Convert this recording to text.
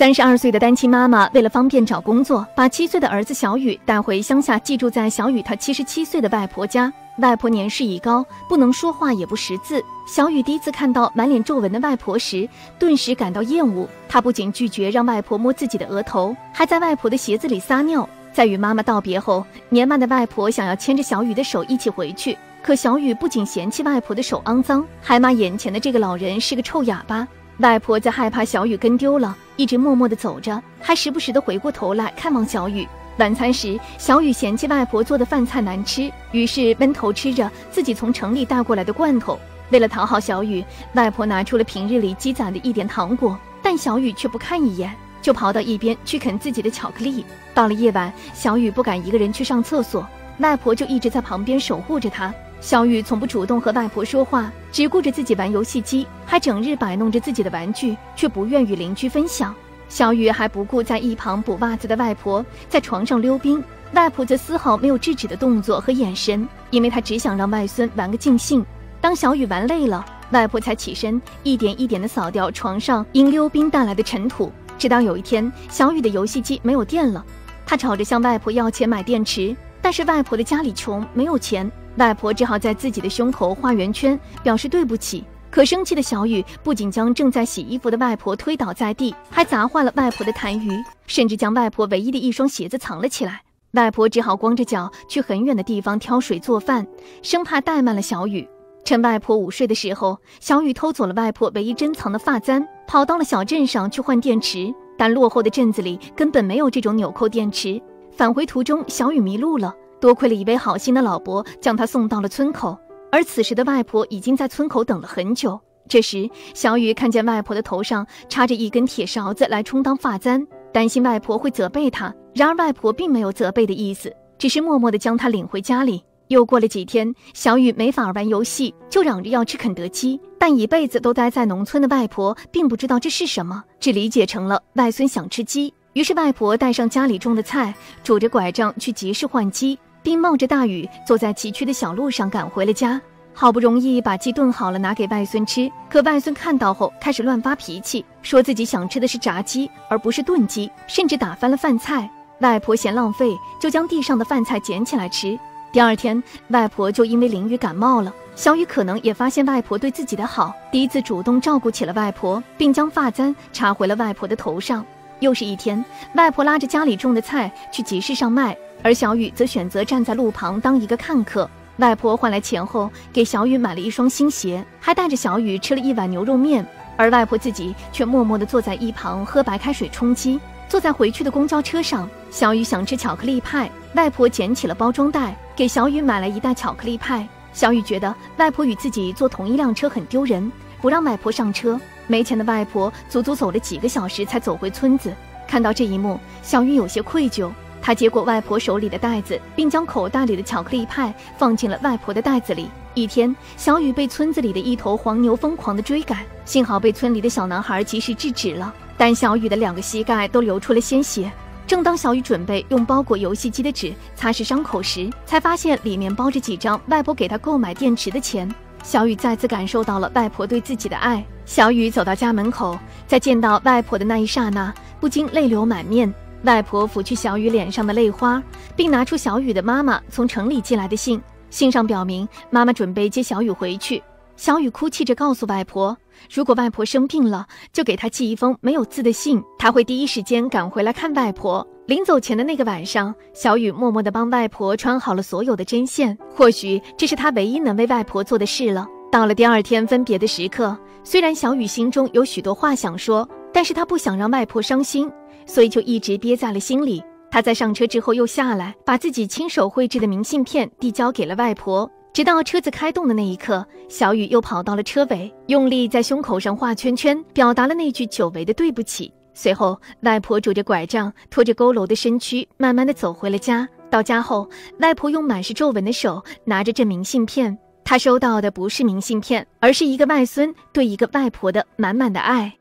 三十二岁的单亲妈妈为了方便找工作，把七岁的儿子小雨带回乡下寄住在小雨他七十七岁的外婆家。外婆年事已高，不能说话也不识字。小雨第一次看到满脸皱纹的外婆时，顿时感到厌恶。他不仅拒绝让外婆摸自己的额头，还在外婆的鞋子里撒尿。在与妈妈道别后，年迈的外婆想要牵着小雨的手一起回去，可小雨不仅嫌弃外婆的手肮脏，还骂眼前的这个老人是个臭哑巴。外婆在害怕小雨跟丢了，一直默默地走着，还时不时地回过头来看望小雨。晚餐时，小雨嫌弃外婆做的饭菜难吃，于是闷头吃着自己从城里带过来的罐头。为了讨好小雨，外婆拿出了平日里积攒的一点糖果，但小雨却不看一眼，就跑到一边去啃自己的巧克力。到了夜晚，小雨不敢一个人去上厕所，外婆就一直在旁边守护着她。小雨从不主动和外婆说话，只顾着自己玩游戏机，还整日摆弄着自己的玩具，却不愿与邻居分享。小雨还不顾在一旁补袜子的外婆在床上溜冰，外婆则丝毫没有制止的动作和眼神，因为她只想让外孙玩个尽兴。当小雨玩累了，外婆才起身，一点一点地扫掉床上因溜冰带来的尘土。直到有一天，小雨的游戏机没有电了，她吵着向外婆要钱买电池，但是外婆的家里穷，没有钱。外婆只好在自己的胸口画圆圈，表示对不起。可生气的小雨不仅将正在洗衣服的外婆推倒在地，还砸坏了外婆的痰盂，甚至将外婆唯一的一双鞋子藏了起来。外婆只好光着脚去很远的地方挑水做饭，生怕怠慢了小雨。趁外婆午睡的时候，小雨偷走了外婆唯一珍藏的发簪，跑到了小镇上去换电池。但落后的镇子里根本没有这种纽扣电池。返回途中，小雨迷路了。多亏了一位好心的老伯，将他送到了村口。而此时的外婆已经在村口等了很久。这时，小雨看见外婆的头上插着一根铁勺子来充当发簪，担心外婆会责备他。然而，外婆并没有责备的意思，只是默默地将他领回家里。又过了几天，小雨没法玩游戏，就嚷着要吃肯德基。但一辈子都待在农村的外婆并不知道这是什么，只理解成了外孙想吃鸡。于是，外婆带上家里种的菜，拄着拐杖去集市换鸡。并冒着大雨，坐在崎岖的小路上赶回了家。好不容易把鸡炖好了，拿给外孙吃。可外孙看到后，开始乱发脾气，说自己想吃的是炸鸡，而不是炖鸡，甚至打翻了饭菜。外婆嫌浪费，就将地上的饭菜捡起来吃。第二天，外婆就因为淋雨感冒了。小雨可能也发现外婆对自己的好，第一次主动照顾起了外婆，并将发簪插回了外婆的头上。又是一天，外婆拉着家里种的菜去集市上卖。而小雨则选择站在路旁当一个看客。外婆换来钱后，给小雨买了一双新鞋，还带着小雨吃了一碗牛肉面。而外婆自己却默默地坐在一旁喝白开水充饥。坐在回去的公交车上，小雨想吃巧克力派，外婆捡起了包装袋，给小雨买了一袋巧克力派。小雨觉得外婆与自己坐同一辆车很丢人，不让外婆上车。没钱的外婆足足走了几个小时才走回村子。看到这一幕，小雨有些愧疚。他接过外婆手里的袋子，并将口袋里的巧克力派放进了外婆的袋子里。一天，小雨被村子里的一头黄牛疯狂地追赶，幸好被村里的小男孩及时制止了，但小雨的两个膝盖都流出了鲜血。正当小雨准备用包裹游戏机的纸擦拭伤口时，才发现里面包着几张外婆给他购买电池的钱。小雨再次感受到了外婆对自己的爱。小雨走到家门口，在见到外婆的那一刹那，不禁泪流满面。外婆拂去小雨脸上的泪花，并拿出小雨的妈妈从城里寄来的信。信上表明，妈妈准备接小雨回去。小雨哭泣着告诉外婆，如果外婆生病了，就给她寄一封没有字的信，她会第一时间赶回来看外婆。临走前的那个晚上，小雨默默地帮外婆穿好了所有的针线，或许这是她唯一能为外婆做的事了。到了第二天分别的时刻，虽然小雨心中有许多话想说，但是她不想让外婆伤心。所以就一直憋在了心里。他在上车之后又下来，把自己亲手绘制的明信片递交给了外婆。直到车子开动的那一刻，小雨又跑到了车尾，用力在胸口上画圈圈，表达了那句久违的对不起。随后，外婆拄着拐杖，拖着佝偻的身躯，慢慢的走回了家。到家后，外婆用满是皱纹的手拿着这明信片，她收到的不是明信片，而是一个外孙对一个外婆的满满的爱。